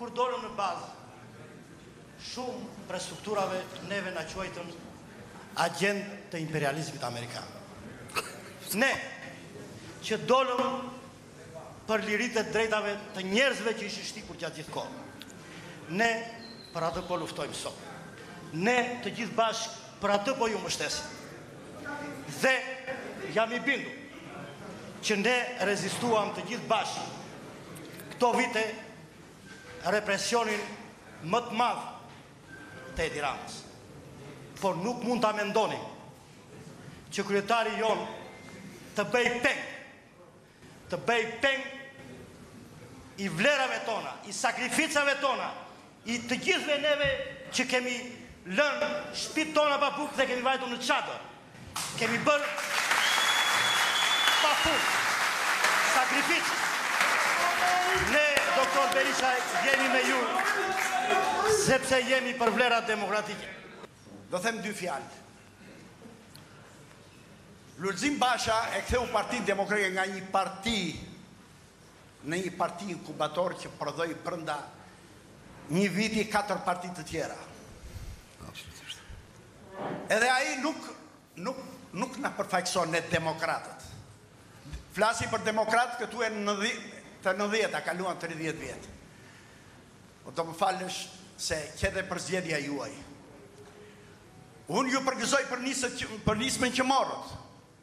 Kur dolëm në bazë, shumë prej strukturave neve na quajtën agjentë të imperializmit amerikan. Ne, që dolëm për liritë e drejtave të njerëzve që ishin shtypur gjatë gjithë kohë. Ne për atë po luftojmë sot. Ne të gjithë bashkë për atë po ju mbështesim. Dhe jam i bindur që ne rezistuam të gjithë bashkë Këto vite represionin më të madh të Edi Ramës. Por nuk mund ta mendonim që kryetari jonë të bëhej peng, të bëhej peng i vlerave tona, i sakrificave tona, I të gjithëve neve që kemi lënë shtëpitë tona pa bukë dhe kemi vajtur në çadër. Kemi bërë pa fund sakrifica. Ne, doktor Berisha, jemi me ju sepse jemi për vlerat demokratike. Do them dy fjalë. Lulzim Basha e ktheu Partinë Demokratike nga një parti Në një parti inkubator që prodhoi brenda një viti katër parti të tjera. Absolutisht. Edhe ai nuk nuk nuk na përfaqëson ne demokratët. Flasi për demokrat këtu e nëntëdhjeta kaluan 30 vjet. Po do më falësh se qe dhe për zgjedhja juaj. Unë ju përgëzoj për nisët për nismën që morët.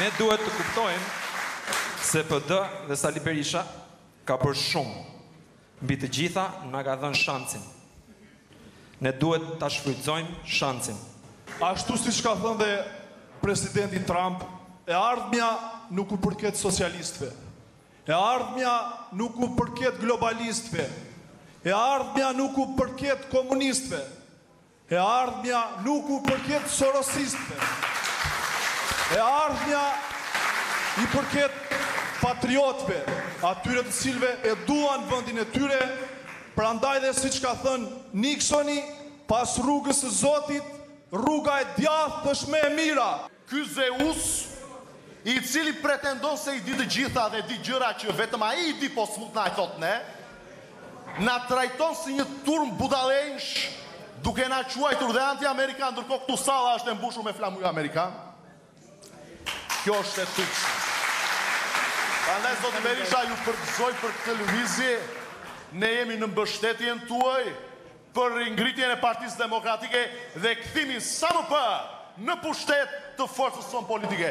Ne duhet të kuptojmë se PD dhe Sali Berisha ka bërë shumë, mbi të gjitha na ka dhënë shancin. Ne duhet ta shfrytëzojmë shancin. Ashtu siç ka thënë dhe Presidenti Trump, e ardhmja nuk u përket socialistëve, e ardhmja nuk u përket globalistëve, e ardhmja nuk u përket komunistëve. E ardhmja nuk u përket sorosistëve. E ardhmja i përket patriotëve, atyre të cilëve e duan vendin e tyre, prandaj dhe siç ka thënë Niksoni, pas rrugës së Zotit, rruga e djathtë është më e mira! Ky Zeus, i cili pretendon se i di të gjitha dhe di gjëra që vetëm ai i di po s'mund t'na i thotë ne, na trajton si një turmë budallenjsh duke na quajtur dhe anti-amerikanë, ndërkohë këtu salla është e mbushur me flamujë amerikanë. Kjo është e turpshme. Prandaj zoti Berisha ju përgëzoj për këtë lëvizje, ne jemi në mbështetjen tuaj, për ringritjen e Partisë Demokratike dhe kthimin sa më parë në pushtet të forcës sonë politike.